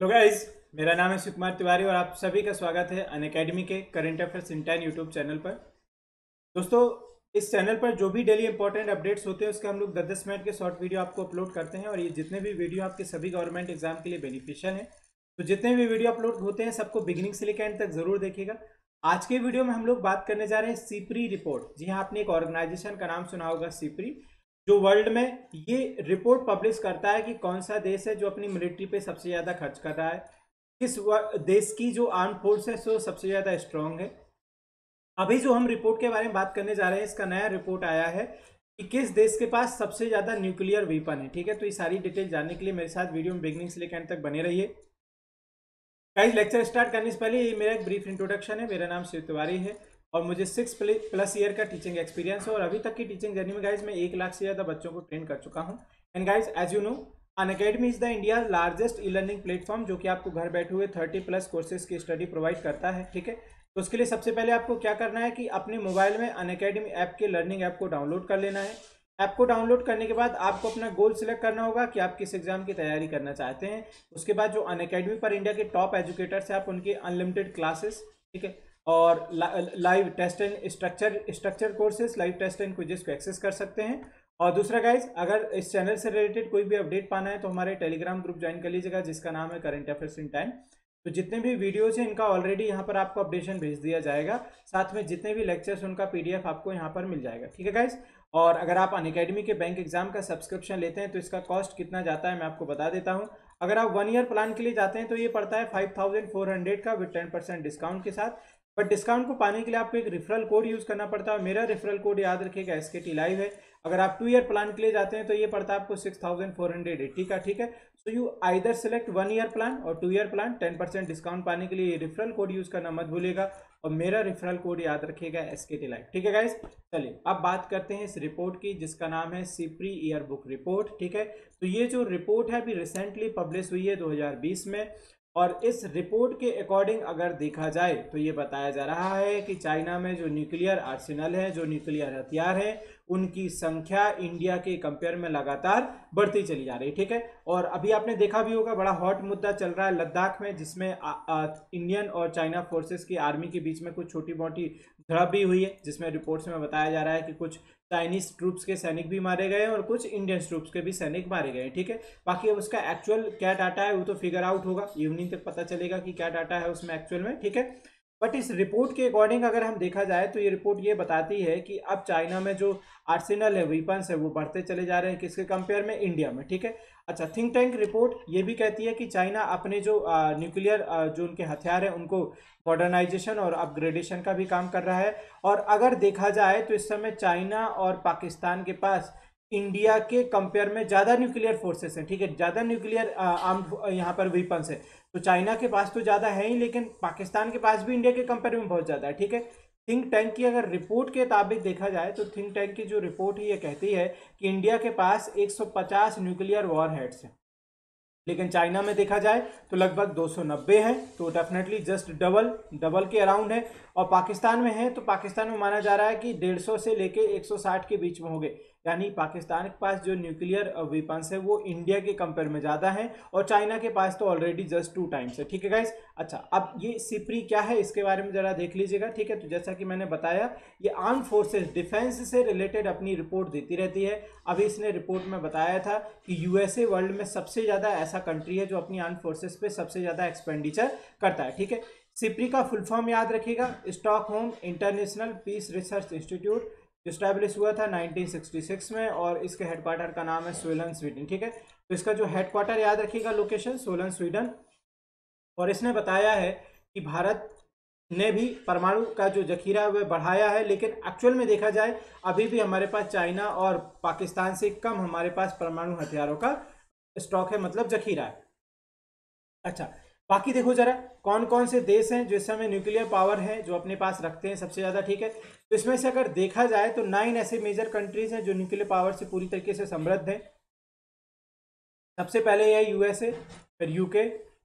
तो गाइज़ मेरा नाम है सुकुमार तिवारी और आप सभी का स्वागत है अन अकेडमी के करेंट अफेयर्स इंटैन यूट्यूब चैनल पर। दोस्तों, इस चैनल पर जो भी डेली इंपॉर्टेंट अपडेट्स होते हैं, उसके हम लोग दस दस मिनट के शॉर्ट वीडियो आपको अपलोड करते हैं और ये जितने भी वीडियो आपके सभी गवर्नमेंट एग्ज़ाम के लिए बेनिफिशियल हैं तो जितने भी वीडियो अपलोड होते हैं, सबको बिगिनिंग से लेकर एंड तक ज़रूर देखेगा आज के वीडियो में हम लोग बात करने जा रहे हैं सीपरी रिपोर्ट जी हाँ आपने एक ऑर्गेनाइजेशन का नाम सुना होगा सीपरी जो वर्ल्ड में ये रिपोर्ट पब्लिश करता है कि कौन सा देश है जो अपनी मिलिट्री पे सबसे ज़्यादा खर्च कर रहा है। किस देश की जो आर्म फोर्स है, सो सबसे ज़्यादा स्ट्रांग है। अभी जो हम रिपोर्ट के बारे में बात करने जा रहे हैं, इसका नया रिपोर्ट आया है कि किस देश के पास सबसे ज़्यादा न्यूक्लियर वेपन है, ठीक है? तो ये सारी डिटेल जानने के लिए मेरे साथ वीडियो में बिगनिंग से लेकर तक बने रहिए। गाइस लेक्चर स्टार्ट करने से पहले ये मेरा एक ब्रीफ इंट्रोडक्शन है। मेरा नाम शिव तिवारी है। और मुझे सिक्स प्लस ईयर का टीचिंग एक्सपीरियंस है और अभी तक की टीचिंग जर्नी में गाइज़ मैं एक लाख से ज़्यादा बच्चों को ट्रेन कर चुका हूँ। And guys as you know Unacademy is the India largest e learning platform जो कि आपको घर बैठे हुए थर्टी प्लस कोर्सेज की स्टडी प्रोवाइड करता है, ठीक है? तो उसके लिए सबसे पहले आपको क्या करना है कि अपने मोबाइल में अन अकेडमी ऐप के लर्निंग ऐप को डाउनलोड कर लेना है। ऐप को डाउनलोड करने के बाद आपको अपना गोल सिलेक्ट करना होगा कि आप किस एग्ज़ाम की तैयारी करना चाहते हैं। उसके बाद जो अन अकेडमी पर इंडिया के टॉप एजुकेटर्स हैं, आप उनके अनलिमिटेड क्लासेस ठीक है? और live test and structure structure courses live test and quizzes को एक्सेस कर सकते हैं। और दूसरा गाइज़ अगर इस चैनल से रिलेटेड कोई भी अपडेट पाना है तो हमारे टेलीग्राम ग्रुप ज्वाइन कर लीजिएगा, जिसका नाम है करेंट अफेयर्स इन टाइम तो जितने भी वीडियोज़ हैं, इनका ऑलरेडी यहाँ पर आपको अपडेशन भेज दिया जाएगा। साथ में जितने भी लेक्चर्स उनका पीडीएफ आपको यहाँ पर मिल जाएगा। ठीक है गाइज़ और अगर आप अन के बैंक एग्ज़ाम का सब्सक्रिप्शन लेते हैं तो इसका कॉस्ट कितना जाता है, मैं आपको बता देता हूँ। अगर आप वन ईयर प्लान के लिए जाते हैं तो ये पड़ता है फाइव थाउज़ेंड फोर हंड्रेड का विद टेन परसेंट डिस्काउंट के साथ। बट डिस्काउंट को पाने के लिए आपको एक रेफरल कोड यूज़ करना पड़ता है मेरा रेफरल कोड याद रखिएगा एस के टी लाइव है। अगर आप टू ईयर प्लान के लिए जाते हैं तो ये पड़ता है आपको six thousand four hundred eighty का ठीक है? So you either select one year plan और two year plan ten percent discount पाने के लिए रेफरल कोड यूज़ करना मत भूलिएगा और मेरा रेफरल कोड याद रखिएगा एस के टी लाइव ठीक है गाइस चलिए, अब बात करते हैं इस रिपोर्ट की जिसका नाम है सिप्री ईयर बुक रिपोर्ट ठीक है? तो ये जो रिपोर्ट है अभी रिसेंटली पब्लिश हुई है 2020 में। और इस रिपोर्ट के अकॉर्डिंग अगर देखा जाए तो ये बताया जा रहा है कि चाइना में जो न्यूक्लियर आर्सेनल है, जो न्यूक्लियर हथियार है, उनकी संख्या इंडिया के कंपेयर में लगातार बढ़ती चली जा रही है, ठीक है? और अभी आपने देखा भी होगा, बड़ा हॉट मुद्दा चल रहा है लद्दाख में, जिसमें इंडियन और चाइना फोर्सेस की आर्मी के बीच में कुछ छोटी मोटी झड़प भी हुई है, जिसमें रिपोर्ट्स में बताया जा रहा है कि कुछ चाइनीज़ ट्रूप्स के सैनिक भी मारे गए और कुछ इंडियन ट्रूप्स के भी सैनिक मारे गए ठीक है? बाकी अब उसका एक्चुअल क्या डाटा है वो तो फिगर आउट होगा। इवनिंग तक पता चलेगा कि क्या डाटा है उसमें एक्चुअल में, ठीक है? बट इस रिपोर्ट के अकॉर्डिंग अगर हम देखा जाए तो ये रिपोर्ट ये बताती है कि अब चाइना में जो आर्सेनल है वीपन्स है, वो बढ़ते चले जा रहे हैं किसके कंपेयर में? इंडिया में, ठीक है? अच्छा थिंक टैंक रिपोर्ट ये भी कहती है कि चाइना अपने जो न्यूक्लियर जो उनके हथियार हैं, उनको मॉडर्नाइजेशन और अपग्रेडेशन का भी काम कर रहा है। और अगर देखा जाए तो इस समय चाइना और पाकिस्तान के पास इंडिया के कंपेयर में ज़्यादा न्यूक्लियर फोर्सेस हैं, ठीक है? ज़्यादा न्यूक्लियर आर्म यहाँ पर वेपन्स है। तो चाइना के पास तो ज़्यादा है ही, लेकिन पाकिस्तान के पास भी इंडिया के कंपेयर में बहुत ज़्यादा है, ठीक है? थिंक टैंक की अगर रिपोर्ट के मुताबिक देखा जाए तो थिंक टैंक की जो रिपोर्ट है, ये कहती है कि इंडिया के पास 150 न्यूक्लियर वॉर हेड्स हैं। लेकिन चाइना में देखा जाए तो लगभग 290 है तो डेफिनेटली जस्ट डबल डबल के अराउंड है। और पाकिस्तान में है तो पाकिस्तान में माना जा रहा है कि 150 से लेके 160 के बीच में होंगे। यानी पाकिस्तान के पास जो न्यूक्लियर वेपन्स है, वो इंडिया के कंपेयर में ज़्यादा है और चाइना के पास तो ऑलरेडी जस्ट टू टाइम्स है। ठीक है गाइस अच्छा अब ये सिप्री क्या है, इसके बारे में ज़रा देख लीजिएगा। ठीक है तो जैसा कि मैंने बताया, ये आर्म फोर्सेज डिफेंस से रिलेटेड अपनी रिपोर्ट देती रहती है। अभी इसने रिपोर्ट में बताया था कि यूएसए वर्ल्ड में सबसे ज़्यादा ऐसा कंट्री है जो अपनी आर्म फोर्सेज पे सबसे ज़्यादा एक्सपेंडिचर करता है। ठीक है? सिप्री का फुल फॉर्म याद रखिएगा। Stockholm international peace research institute establish हुआ था 1966 में और इसके हेडक्वार्टर का नाम है सोलन स्वीडन ठीक है? तो इसका जो हेडक्वार्टर याद रखिएगा लोकेशन सोलन स्वीडन और इसने बताया है कि भारत ने भी परमाणु का जो जखीरा वह बढ़ाया है, लेकिन एक्चुअल में देखा जाए, अभी भी हमारे पास चाइना और पाकिस्तान से कम हमारे पास परमाणु हथियारों का स्टॉक है मतलब जखीरा है। अच्छा बाकी देखो जरा कौन कौन से देश हैं जो इस समय न्यूक्लियर पावर है, जो अपने पास रखते हैं, सबसे ज़्यादा ठीक है। तो इसमें से अगर देखा जाए तो नाइन ऐसे मेजर कंट्रीज़ हैं जो न्यूक्लियर पावर से पूरी तरीके से समृद्ध हैं। सबसे पहले है यूएसए फिर UK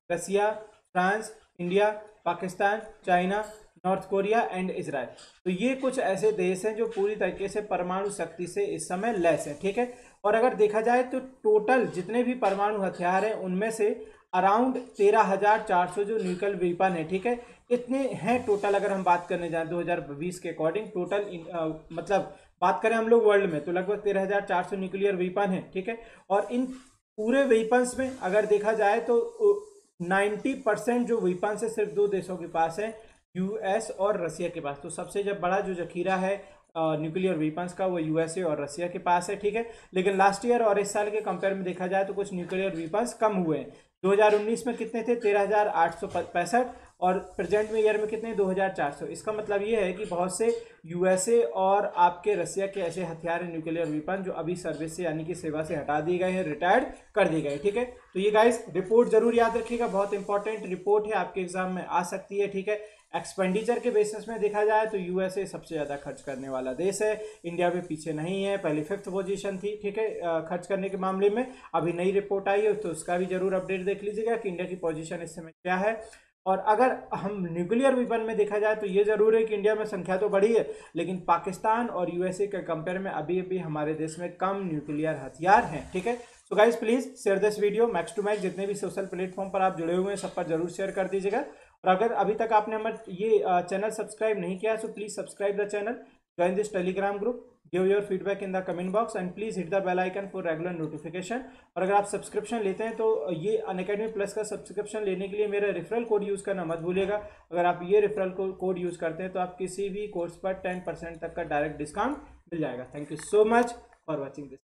Russia France India Pakistan China North Korea and Israel तो ये कुछ ऐसे देश हैं जो पूरी तरीके से परमाणु शक्ति से इस समय लेस है, ठीक है? और अगर देखा जाए तो टोटल जितने भी परमाणु हथियार हैं, उनमें से अराउंड तेरह हज़ार चार सौ जो न्यूक्लियर वेपन है ठीक है? इतने हैं टोटल अगर हम बात करने जाए 2020 के अकॉर्डिंग टोटल मतलब बात करें हम लोग वर्ल्ड में तो लगभग तेरह हज़ार चार सौ न्यूक्लियर वेपन है ठीक है? और इन पूरे वेपन्स में अगर देखा जाए तो नाइन्टी परसेंट जो वेपन्स है सिर्फ़ दो देशों के पास है यूएस और रसिया के पास। तो सबसे जब बड़ा जो जखीरा है न्यूक्लियर वेपन्स का, वो यूएसए और रसिया के पास है, ठीक है? लेकिन लास्ट ईयर और इस साल के कंपेयर में देखा जाए तो कुछ न्यूक्लियर वेपन्स कम हुए हैं। 2019 में कितने थे? तेरह और प्रेजेंट में ईयर में कितने 2400 इसका मतलब ये है कि बहुत से यूएसए और आपके रसिया के ऐसे हथियार न्यूक्लियर वेपन जो अभी सर्विस से यानी कि सेवा से हटा दिए गए हैं, रिटायर्ड कर दिए गए ठीक है? तो ये गाइस रिपोर्ट ज़रूर याद रखिएगा, बहुत इंपॉर्टेंट रिपोर्ट है, आपके एग्ज़ाम में आ सकती है, ठीक है? एक्सपेंडिचर के बेसिस में देखा जाए तो यूएसए सबसे ज़्यादा खर्च करने वाला देश है। इंडिया में पीछे नहीं है। पहले फिफ्थ पोजीशन थी, ठीक है? खर्च करने के मामले में। अभी नई रिपोर्ट आई है तो उसका भी ज़रूर अपडेट देख लीजिएगा कि इंडिया की पोजीशन इस समय क्या है। और अगर हम न्यूक्लियर वेपन में देखा जाए तो ये ज़रूर है कि इंडिया में संख्या तो बढ़ी है, लेकिन पाकिस्तान और यूएसए के कंपेयर में अभी अभी हमारे देश में कम न्यूक्लियर हथियार हैं, ठीक है? तो guys please share this video max to max जितने भी सोशल प्लेटफॉर्म पर आप जुड़े हुए हैं, सब पर ज़रूर शेयर कर दीजिएगा। और अगर अभी तक आपने हमारे ये चैनल सब्सक्राइब नहीं किया तो please subscribe the channel join this telegram group give your feedback in the comment box and please hit the bell icon for regular notification और अगर आप सब्सक्रिप्शन लेते हैं तो ये अन अकेडमी प्लस का सब्सक्रिप्शन लेने के लिए मेरा रेफरल कोड यूज़ करना मत भूलिएगा। अगर आप ये रेफरल कोड यूज़ करते हैं तो आप किसी भी कोर्स पर टेन परसेंट तक का डायरेक्ट डिस्काउंट मिल जाएगा। Thank you so much for watching this